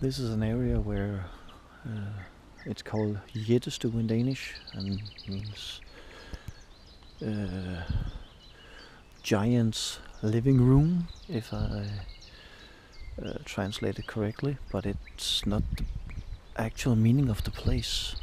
this is an area where uh, it's called Jættestue in Danish and means uh, giant's living room, if I uh, translate it correctly, but it's not the actual meaning of the place.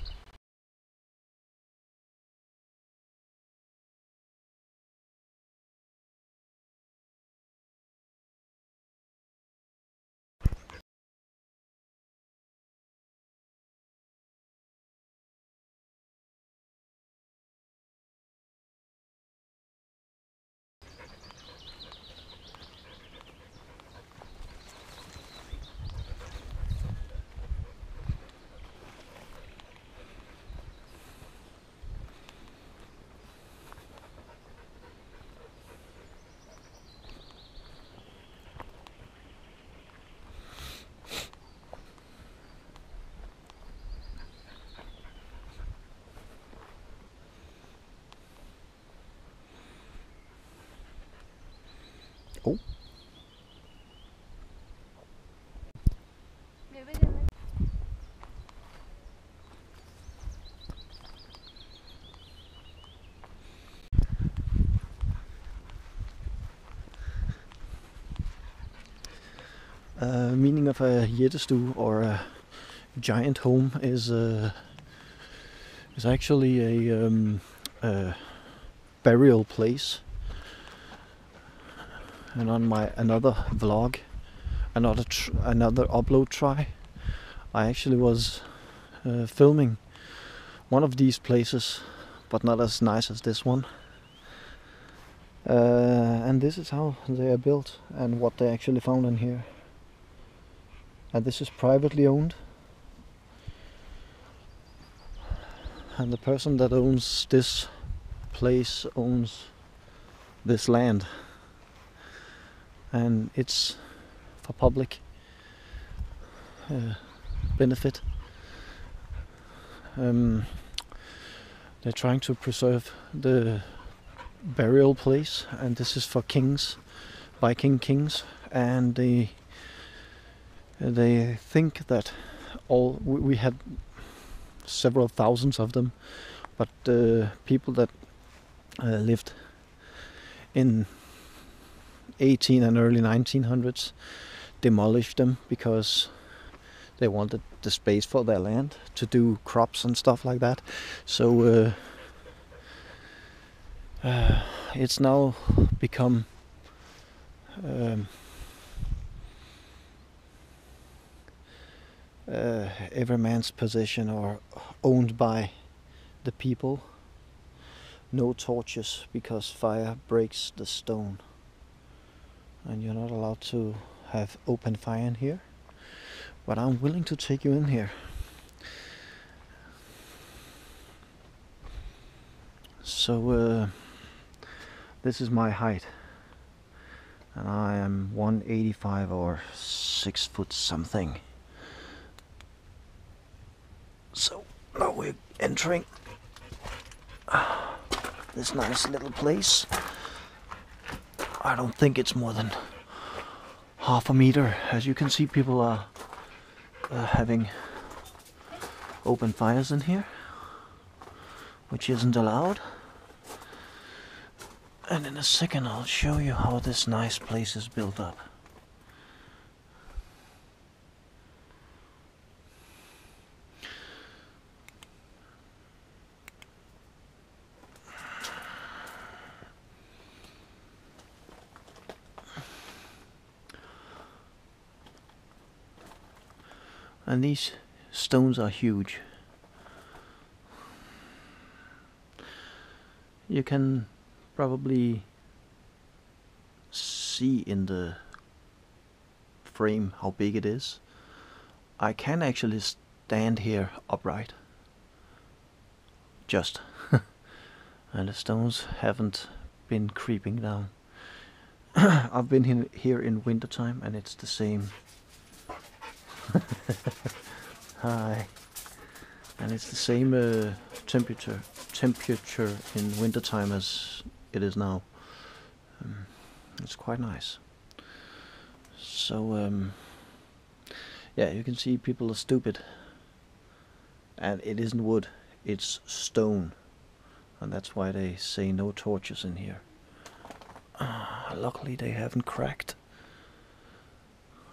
Oh, uh, meaning of a Jættestue or a giant home is uh, is actually a, um, a burial place. And on my another vlog, another another upload try, I actually was uh, filming one of these places, but not as nice as this one. Uh, and this is how they are built and what they actually found in here. And this is privately owned. And the person that owns this place owns this land. And it's for public uh, benefit. Um, they're trying to preserve the burial place, and this is for kings, Viking kings, and they they think that all we, had several thousands of them, but the people that uh, lived in 18 and early 1900s demolished them because they wanted the space for their land to do crops and stuff like that. So uh, uh, it's now become um, uh, every man's possession or owned by the people. No torches because fire breaks the stone. And you're not allowed to have open fire in here. But I'm willing to take you in here. So, uh, this is my height. And I am 185 or 6 foot something. So now we're entering this nice little place. I don't think it's more than half a meter. As you can see, people are uh, having open fires in here, which isn't allowed. And in a second, I'll show you how this nice place is built up. And these stones are huge. You can probably see in the frame how big it is. I can actually stand here upright. Just. and the stones haven't been creeping down. I've been here in wintertime and it's the same. Hi. And it's the same uh, temperature temperature in wintertime as it is now. Um, it's quite nice. So um, yeah, you can see people are stupid, and it isn't wood; it's stone, and that's why they say no torches in here. Ah, luckily, they haven't cracked.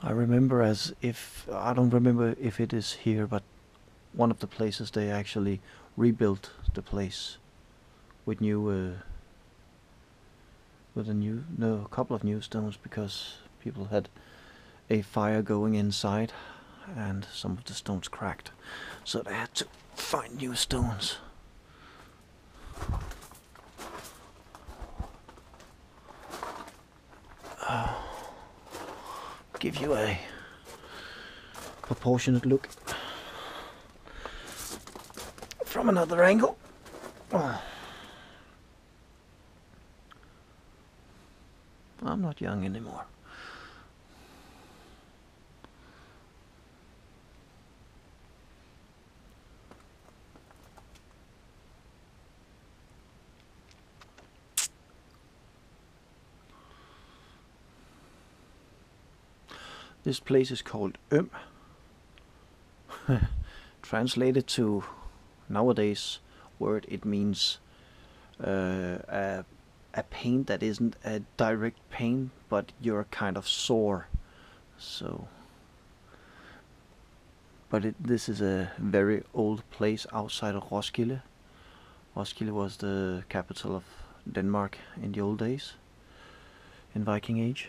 I remember as if I don't remember if it is here, but one of the places they actually rebuilt the place with new uh, with a new no a couple of new stones because people had a fire going inside and some of the stones cracked. So they had to find new stones give you a proportionate look from another angle oh. I'm not young anymore. This place is called Øm. Translated to nowadays word, it means uh, a a pain that isn't a direct pain, but you're kind of sore. So, but it, this is a very old place outside of Roskilde. Roskilde was the capital of Denmark in the old days, in Viking Age.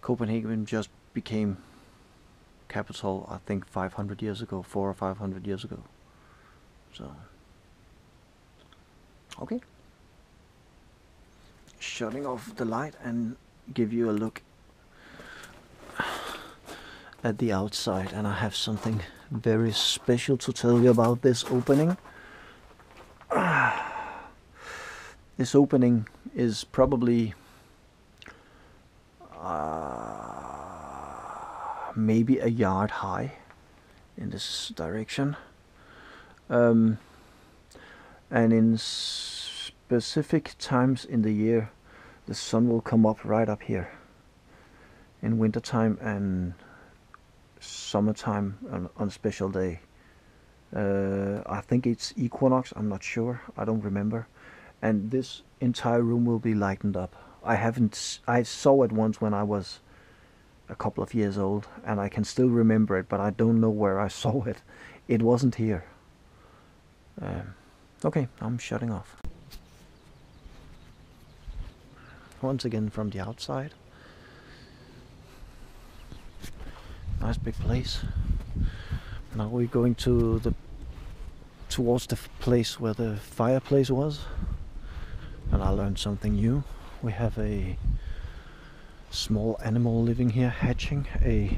Copenhagen just became capital, I think, 500 years ago, four or 500 years ago. So, okay shutting off the light and give you a look at the outside and I have something very special to tell you about this opening. This opening is probably uh, maybe a yard high in this direction. Um, and in specific times in the year the sun will come up right up here. In wintertime and summertime on, on a special day. Uh, I think it's equinox I'm not sure I don't remember. And this entire room will be lightened up. I haven't I saw it once when I was a couple of years old and I can still remember it but I don't know where I saw it it wasn't here um, okay I'm shutting off once again from the outside. Nice big place. Now we're going to the towards the place where the fireplace was and I learned something new. We have a small animal living here hatching a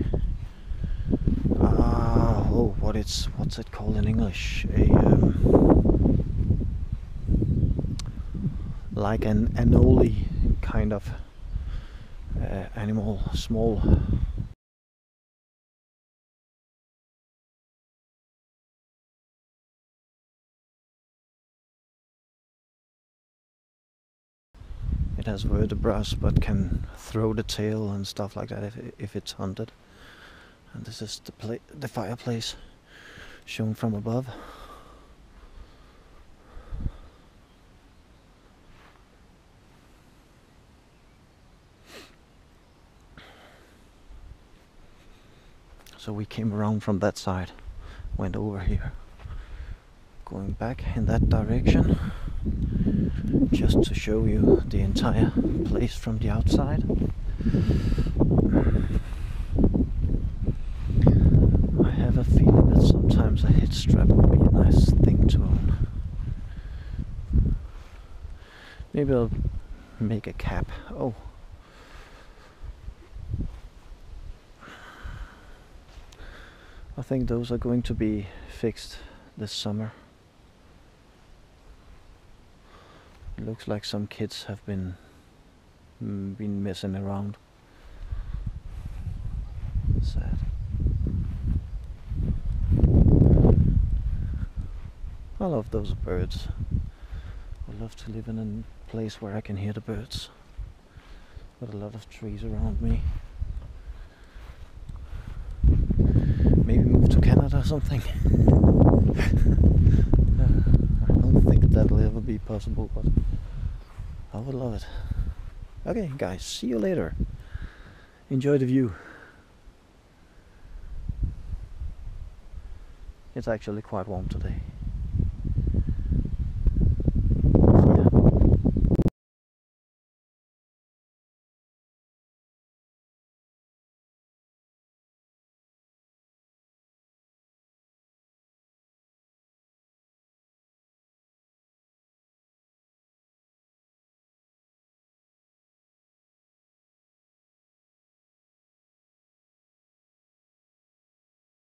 uh, oh what it's what's it called in English a um, like an anole kind of uh, animal, small. It has vertebrae but can throw the tail and stuff like that if, if it's hunted. And this is the, the fireplace shown from above. so we came around from that side went over here going back in that direction just to show you the entire place from the outside. I have a feeling that sometimes a head strap would be a nice thing to own. Maybe I'll make a cap. Oh. I think those are going to be fixed this summer. Looks like some kids have been mm, been messing around. Sad. I love those birds. I love to live in a place where I can hear the birds. Got a lot of trees around me. Maybe move to Canada or something. possible, but I would love it. Okay, guys, see you later. Enjoy the view. It's actually quite warm today.